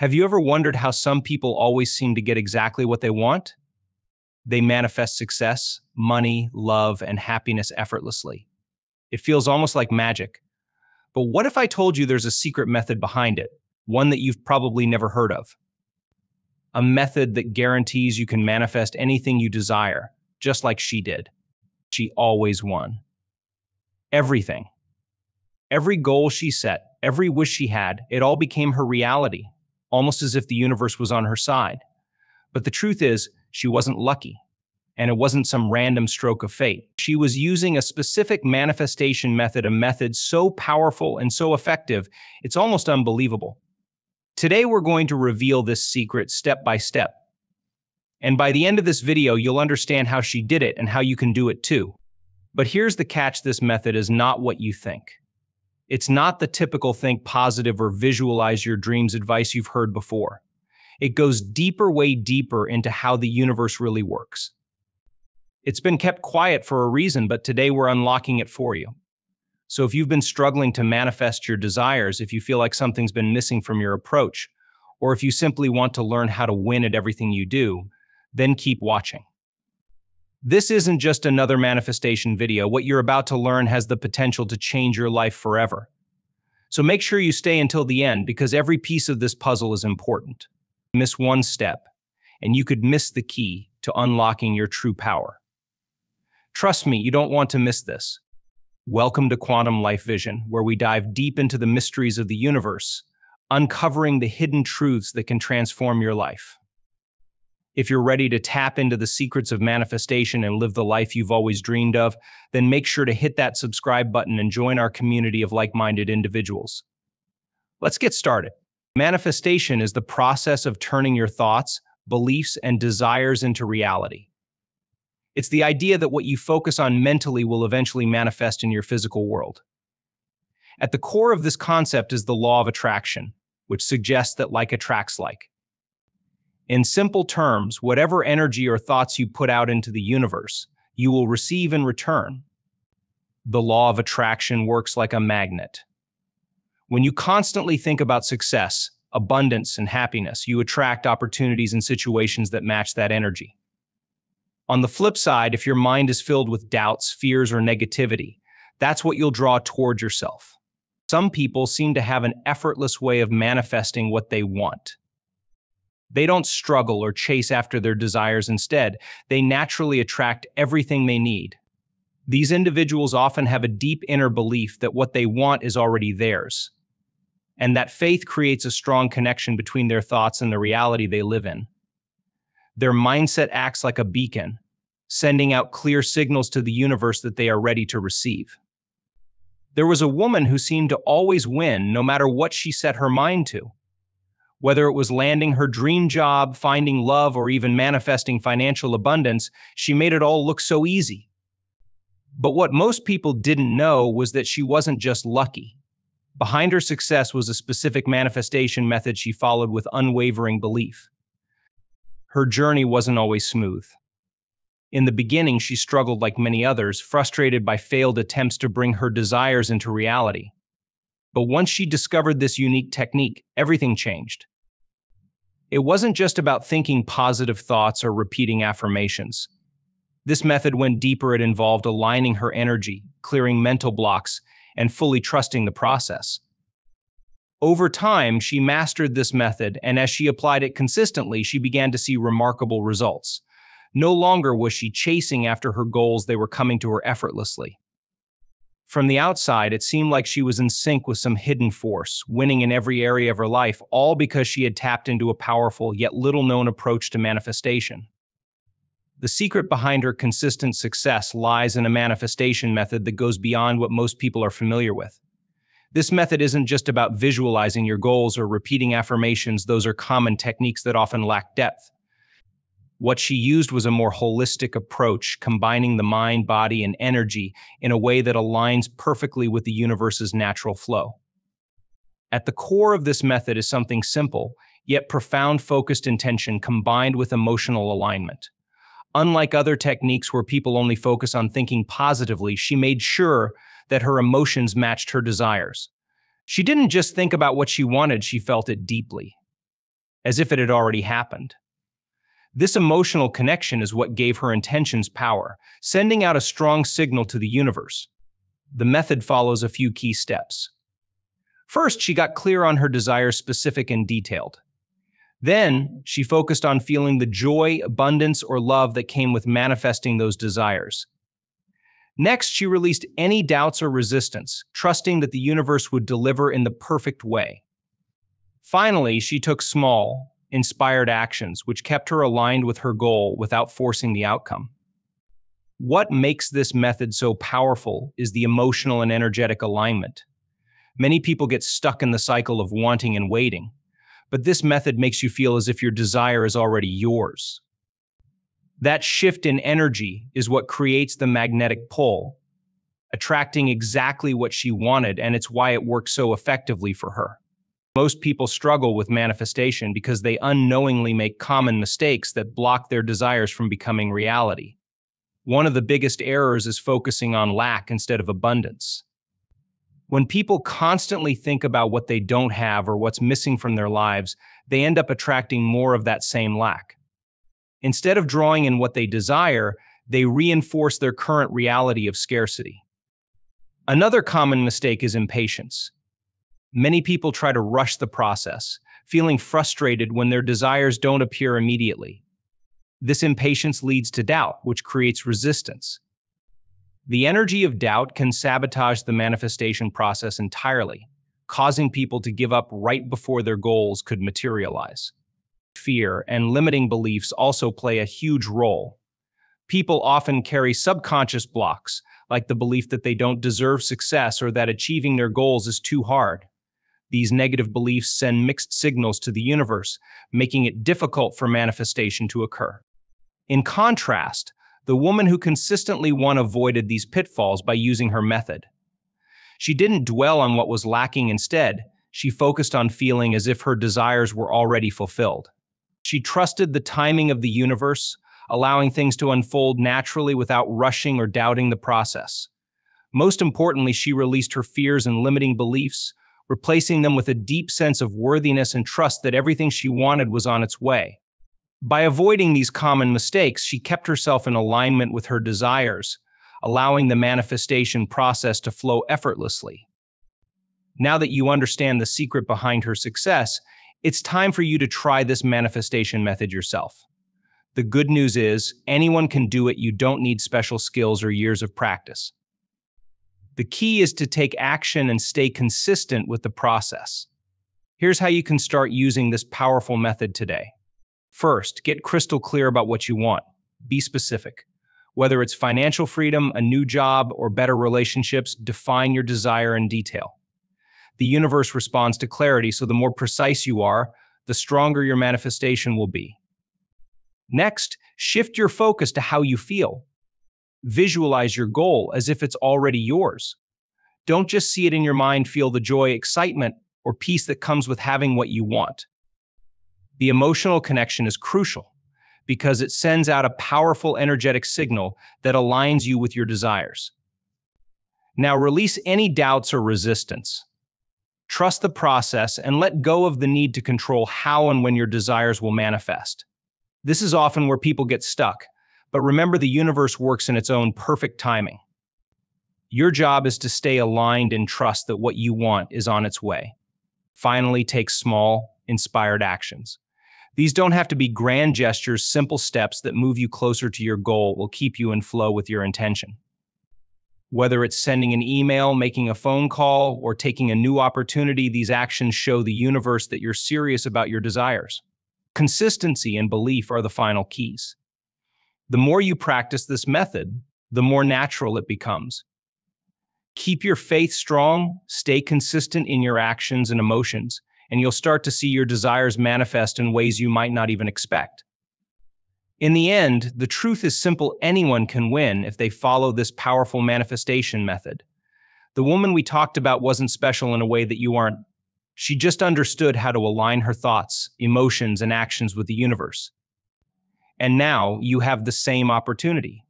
Have you ever wondered how some people always seem to get exactly what they want? They manifest success, money, love, and happiness effortlessly. It feels almost like magic. But what if I told you there's a secret method behind it, one that you've probably never heard of? A method that guarantees you can manifest anything you desire, just like she did. She always won. Everything. Every goal she set, every wish she had, it all became her reality almost as if the universe was on her side. But the truth is, she wasn't lucky, and it wasn't some random stroke of fate. She was using a specific manifestation method, a method so powerful and so effective, it's almost unbelievable. Today, we're going to reveal this secret step by step. And by the end of this video, you'll understand how she did it and how you can do it too. But here's the catch this method is not what you think. It's not the typical think positive or visualize your dreams advice you've heard before. It goes deeper, way deeper into how the universe really works. It's been kept quiet for a reason, but today we're unlocking it for you. So if you've been struggling to manifest your desires, if you feel like something's been missing from your approach, or if you simply want to learn how to win at everything you do, then keep watching. This isn't just another manifestation video. What you're about to learn has the potential to change your life forever. So make sure you stay until the end because every piece of this puzzle is important. Miss one step, and you could miss the key to unlocking your true power. Trust me, you don't want to miss this. Welcome to Quantum Life Vision, where we dive deep into the mysteries of the universe, uncovering the hidden truths that can transform your life. If you're ready to tap into the secrets of manifestation and live the life you've always dreamed of, then make sure to hit that subscribe button and join our community of like minded individuals. Let's get started. Manifestation is the process of turning your thoughts, beliefs, and desires into reality. It's the idea that what you focus on mentally will eventually manifest in your physical world. At the core of this concept is the law of attraction, which suggests that like attracts like. In simple terms, whatever energy or thoughts you put out into the universe, you will receive in return. The law of attraction works like a magnet. When you constantly think about success, abundance, and happiness, you attract opportunities and situations that match that energy. On the flip side, if your mind is filled with doubts, fears, or negativity, that's what you'll draw toward yourself. Some people seem to have an effortless way of manifesting what they want. They don't struggle or chase after their desires instead. They naturally attract everything they need. These individuals often have a deep inner belief that what they want is already theirs. And that faith creates a strong connection between their thoughts and the reality they live in. Their mindset acts like a beacon, sending out clear signals to the universe that they are ready to receive. There was a woman who seemed to always win no matter what she set her mind to. Whether it was landing her dream job, finding love, or even manifesting financial abundance, she made it all look so easy. But what most people didn't know was that she wasn't just lucky. Behind her success was a specific manifestation method she followed with unwavering belief. Her journey wasn't always smooth. In the beginning, she struggled like many others, frustrated by failed attempts to bring her desires into reality. But once she discovered this unique technique, everything changed. It wasn't just about thinking positive thoughts or repeating affirmations. This method went deeper. It involved aligning her energy, clearing mental blocks, and fully trusting the process. Over time, she mastered this method, and as she applied it consistently, she began to see remarkable results. No longer was she chasing after her goals, they were coming to her effortlessly. From the outside, it seemed like she was in sync with some hidden force, winning in every area of her life, all because she had tapped into a powerful yet little known approach to manifestation. The secret behind her consistent success lies in a manifestation method that goes beyond what most people are familiar with. This method isn't just about visualizing your goals or repeating affirmations, those are common techniques that often lack depth. What she used was a more holistic approach, combining the mind, body, and energy in a way that aligns perfectly with the universe's natural flow. At the core of this method is something simple, yet profound focused intention combined with emotional alignment. Unlike other techniques where people only focus on thinking positively, she made sure that her emotions matched her desires. She didn't just think about what she wanted, she felt it deeply. as if it had already happened. This emotional connection is what gave her intentions power, sending out a strong signal to the universe. The method follows a few key steps. First, she got clear on her desires specific and detailed. Then, she focused on feeling the joy, abundance, or love that came with manifesting those desires. Next, she released any doubts or resistance, trusting that the universe would deliver in the perfect way. Finally, she took small, inspired actions, which kept her aligned with her goal without forcing the outcome. What makes this method so powerful is the emotional and energetic alignment. Many people get stuck in the cycle of wanting and waiting, but this method makes you feel as if your desire is already yours. That shift in energy is what creates the magnetic pull, attracting exactly what she wanted, and it's why it works so effectively for her. Most people struggle with manifestation because they unknowingly make common mistakes that block their desires from becoming reality. One of the biggest errors is focusing on lack instead of abundance. When people constantly think about what they don't have or what's missing from their lives, they end up attracting more of that same lack. Instead of drawing in what they desire, they reinforce their current reality of scarcity. Another common mistake is impatience. Many people try to rush the process, feeling frustrated when their desires don't appear immediately. This impatience leads to doubt, which creates resistance. The energy of doubt can sabotage the manifestation process entirely, causing people to give up right before their goals could materialize. Fear and limiting beliefs also play a huge role. People often carry subconscious blocks, like the belief that they don't deserve success or that achieving their goals is too hard. These negative beliefs send mixed signals to the universe, making it difficult for manifestation to occur. In contrast, the woman who consistently won avoided these pitfalls by using her method. She didn't dwell on what was lacking instead, she focused on feeling as if her desires were already fulfilled. She trusted the timing of the universe, allowing things to unfold naturally without rushing or doubting the process. Most importantly, she released her fears and limiting beliefs, replacing them with a deep sense of worthiness and trust that everything she wanted was on its way. By avoiding these common mistakes, she kept herself in alignment with her desires, allowing the manifestation process to flow effortlessly. Now that you understand the secret behind her success, it's time for you to try this manifestation method yourself. The good news is, anyone can do it. You don't need special skills or years of practice. The key is to take action and stay consistent with the process. Here's how you can start using this powerful method today. First, get crystal clear about what you want. Be specific. Whether it's financial freedom, a new job, or better relationships, define your desire in detail. The universe responds to clarity, so the more precise you are, the stronger your manifestation will be. Next, shift your focus to how you feel. Visualize your goal as if it's already yours. Don't just see it in your mind, feel the joy, excitement, or peace that comes with having what you want. The emotional connection is crucial because it sends out a powerful energetic signal that aligns you with your desires. Now release any doubts or resistance. Trust the process and let go of the need to control how and when your desires will manifest. This is often where people get stuck, but remember the universe works in its own perfect timing. Your job is to stay aligned and trust that what you want is on its way. Finally, take small, inspired actions. These don't have to be grand gestures, simple steps that move you closer to your goal will keep you in flow with your intention. Whether it's sending an email, making a phone call, or taking a new opportunity, these actions show the universe that you're serious about your desires. Consistency and belief are the final keys. The more you practice this method, the more natural it becomes. Keep your faith strong, stay consistent in your actions and emotions, and you'll start to see your desires manifest in ways you might not even expect. In the end, the truth is simple anyone can win if they follow this powerful manifestation method. The woman we talked about wasn't special in a way that you aren't. She just understood how to align her thoughts, emotions, and actions with the universe. And now you have the same opportunity.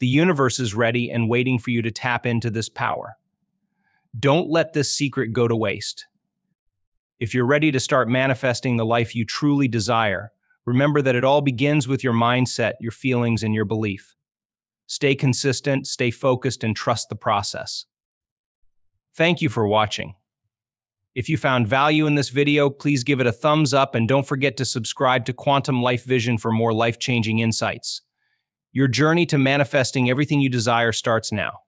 The universe is ready and waiting for you to tap into this power. Don't let this secret go to waste. If you're ready to start manifesting the life you truly desire, remember that it all begins with your mindset, your feelings, and your belief. Stay consistent, stay focused, and trust the process. Thank you for watching. If you found value in this video, please give it a thumbs up and don't forget to subscribe to Quantum Life Vision for more life-changing insights. Your journey to manifesting everything you desire starts now.